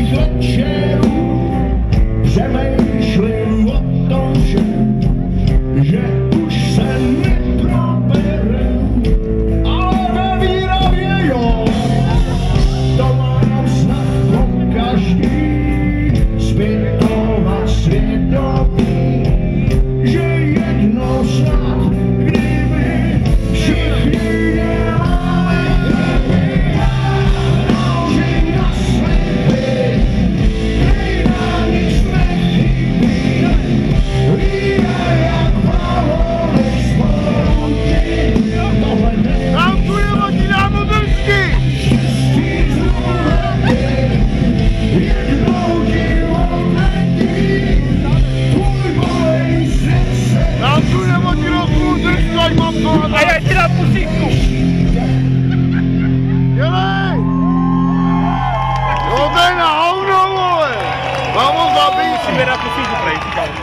Jason Chen. Esse verá possível pra isso, carro.